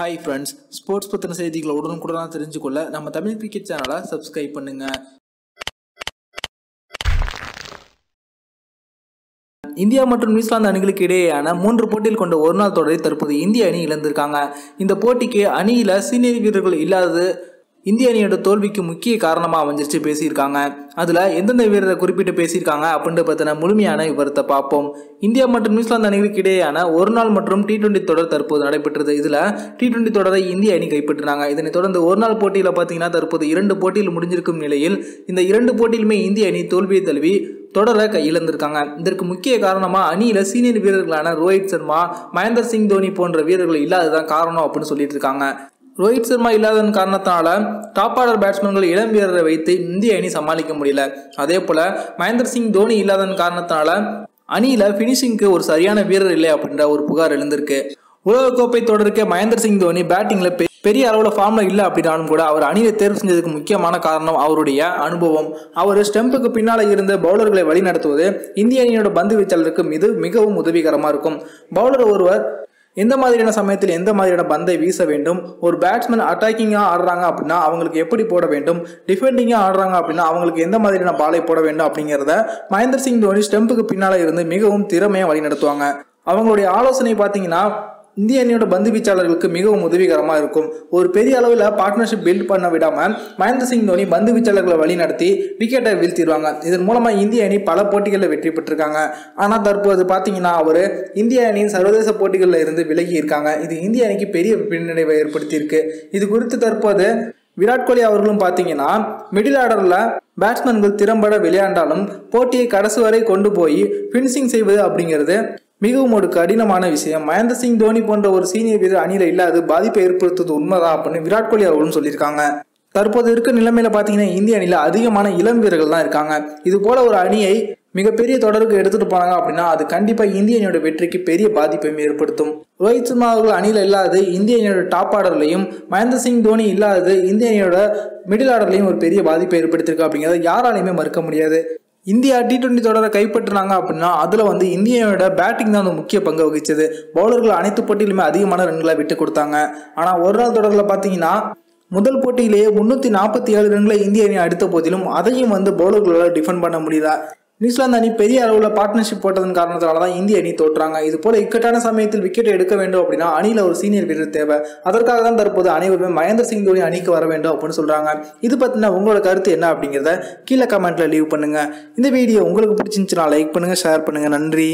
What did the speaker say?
Hi friends sports பற்றின செய்திகளை உடனுக்குடனாக தெரிஞ்சுக்கொள்ள நம்ம தமிழ் கிரிக்கெட் சேனலை சப்ஸ்கிரைப் பண்ணுங்க. இந்தியா மற்றும் நியூசிலாந்து அணிகளுக்கு இடையேயான மூன்று போட்டியில் கொண்ட ஒரு நாள் தொடரை தற்போது இந்திய அணி இழந்திருக்காங்க. இந்த போட்டிக்கு அணியில் சீனியர் வீரர்கள் இல்லாதது இந்திய அணியோட தோல்விக்கு முக்கிய காரணமாக அமைஞ்சிருச்சு பேசியிருக்காங்க. அதில் எந்தெந்த வீரரை குறிப்பிட்டு பேசியிருக்காங்க அப்படின்ற பற்றின முழுமையான விவரத்தை பார்ப்போம். இந்தியா மற்றும் நியூசிலாந்து அணிகளுக்கு இடையேயான ஒரு நாள் மற்றும் டி டுவெண்ட்டி தொடர் தற்போது நடைபெற்றது. இதில் டி டுவெண்ட்டி தொடரை இந்திய அணி கைப்பற்றினாங்க. இதனைத் தொடர்ந்து ஒரு நாள் போட்டியில் பார்த்தீங்கன்னா தற்போது இரண்டு போட்டியில் முடிஞ்சிருக்கும் நிலையில் இந்த இரண்டு போட்டியிலுமே இந்திய அணி தோல்வியை தழுவி தொடரை கையிழந்திருக்காங்க இதற்கு முக்கிய காரணமாக அணியில் சீனியர் வீரர்களான ரோஹித் சர்மா மகேந்தர் சிங் தோனி போன்ற வீரர்கள் இல்லாததான் காரணம் அப்படின்னு சொல்லிட்டு இருக்காங்க. ரோஹித் சர்மா இல்லாததன் காரணத்தினால டாப் ஆர்டர் பேட்ஸ்மேன்கள் இளம் வீரரை வைத்து இந்திய அணி சமாளிக்க முடியல. அதே போல மகேந்திர சிங் தோனி இல்லாததன் காரணத்தினால அணியில பினிஷிங்க்கு ஒரு சரியான வீரர் இல்லை அப்படின்ற ஒரு புகார் எழுந்திருக்கு. உலகக்கோப்பை தொடருக்கு மகேந்திர சிங் தோனி பேட்டிங்ல பெரிய அளவில் ஃபார்மில் இல்லை அப்படின்னாலும் கூட அவர் அணியை தேர்வு செஞ்சதுக்கு முக்கியமான காரணம் அவருடைய அனுபவம். அவர் ஸ்டெம்புக்கு பின்னால் இருந்த பவுலர்களை வழிநடத்துவது இந்திய அணியோட பந்து வீச்சாளருக்கு இது மிகவும் உதவிகரமாக இருக்கும். பவுலர் ஒருவர் எந்த மாதிரியான சமயத்தில் எந்த மாதிரியான பந்தை வீச வேண்டும்? ஒரு பேட்ஸ்மேன் அட்டாக்கிங்காக ஆடுறாங்க அப்படின்னா அவங்களுக்கு எப்படி போட வேண்டும்? டிஃபெண்டிங்காக ஆடுறாங்க அப்படின்னா அவங்களுக்கு எந்த மாதிரியான பாலை போட வேண்டும் அப்படிங்கிறத மகேந்திர சிங் தோனி ஸ்டெம்புக்கு பின்னால் இருந்து மிகவும் திறமையாக வழிநடத்துவாங்க அவங்களுடைய ஆலோசனை பார்த்தீங்கன்னா இந்திய அணியோட பந்து வீச்சாளர்களுக்கு மிகவும் உதவிகரமாக இருக்கும். ஒரு பெரிய அளவில் பார்ட்னர்ஷிப் பில்ட் பண்ண விடாமல் மகேந்திர சிங் தோனி பந்து வீச்சாளர்களை வழி நடத்தி விக்கெட்டை வீழ்த்திடுவாங்க. இதன் மூலமாக இந்திய அணி பல போட்டிகளில் வெற்றி பெற்றிருக்காங்க. ஆனால் தற்போது பார்த்தீங்கன்னா அவர் இந்திய அணியின் சர்வதேச போட்டிகளில் இருந்து விலகி இருக்காங்க. இது இந்திய அணிக்கு பெரிய பின்னடைவை ஏற்படுத்தியிருக்கு. இது குறித்து தற்போது விராட் கோலி அவர்களும் பார்த்தீங்கன்னா மிடில் ஆர்டரில் பேட்ஸ்மேன்கள் திறம்பட விளையாண்டாலும் போட்டியை கடைசி வரை கொண்டு போய் ஃபினிஷிங் செய்வது அப்படிங்கிறது மிகவும் ஒரு கடினமான விஷயம். மகேந்திர சிங் தோனி போன்ற ஒரு சீனியர் வீரர் அணியில் இல்லாது பாதிப்பை ஏற்படுத்துவது உண்மைதான் அப்படின்னு விராட் கோலி அவர்களும் சொல்லியிருக்காங்க. தற்போது இருக்க நிலைமையில பார்த்தீங்கன்னா இந்திய அணியில் அதிகமான இளம் வீரர்கள் தான் இருக்காங்க. இது போல ஒரு அணியை மிகப்பெரிய தொடருக்கு எடுத்துட்டு போனாங்க அப்படின்னா அது கண்டிப்பாக இந்திய அணியோட வெற்றிக்கு பெரிய பாதிப்பை ஏற்படுத்தும். ரோஹித் சர்மா அவர்கள் அணியில் இல்லாதது இந்திய அணியோட டாப் ஆர்டர்லையும் மகேந்திர சிங் தோனி இல்லாதது இந்திய அணியோட மிடில் ஆர்டர்லையும் ஒரு பெரிய பாதிப்பை ஏற்படுத்திருக்கு அப்படிங்கிறத யாராலையுமே மறுக்க முடியாது. இந்தியா டி டுவெண்ட்டி தொடரை கைப்பற்றினாங்க அப்படின்னா அதில் வந்து இந்தியாவோட பேட்டிங் தான் வந்து முக்கிய பங்கு வகிச்சது. பவுலர்கள் அனைத்து போட்டியிலுமே அதிகமான ரன்களை விட்டு கொடுத்தாங்க. ஆனால் ஒரு நாள் தொடரில் பார்த்தீங்கன்னா முதல் போட்டியிலேயே முன்னூற்றி நாற்பத்தி ஏழு ரன்களை இந்திய அணி அடுத்த போதிலும் அதையும் வந்து பவுலர்களால் டிஃபெண்ட் பண்ண முடியல. நியூசிலாந்து அணி பெரிய அளவில் பார்ட்னர்ஷிப் போட்டதன் காரணத்தால தான் இந்திய அணி தோற்றாங்க. இது போல இக்கட்டான சமயத்தில் விக்கெட் எடுக்க வேண்டும் அப்படின்னா அணியில் ஒரு சீனியர் வீரர் தேவை. அதற்காக தான் தற்போது அனைவருமே மகேந்திர சிங் தோனி அணிக்கு வர வேண்டும் அப்படின்னு சொல்றாங்க. இது பத்தின உங்களோட கருத்து என்ன அப்படிங்கிறத கீழே கமெண்ட்ல லீவ் பண்ணுங்க. இந்த வீடியோ உங்களுக்கு பிடிச்சிருந்துச்சுன்னா லைக் பண்ணுங்க ஷேர் பண்ணுங்க. நன்றி.